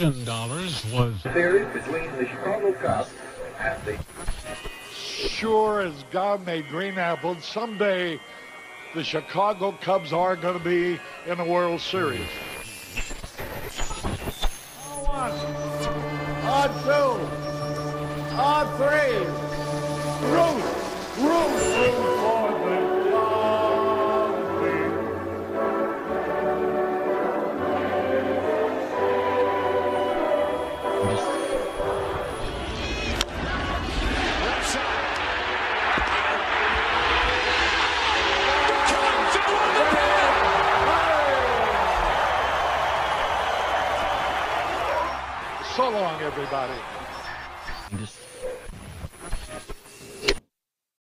in dollars was series between the Chicago Cubs and the Sure as God made green apples, someday the Chicago Cubs are going to be in the World Series. One, on two, on three. So long, everybody.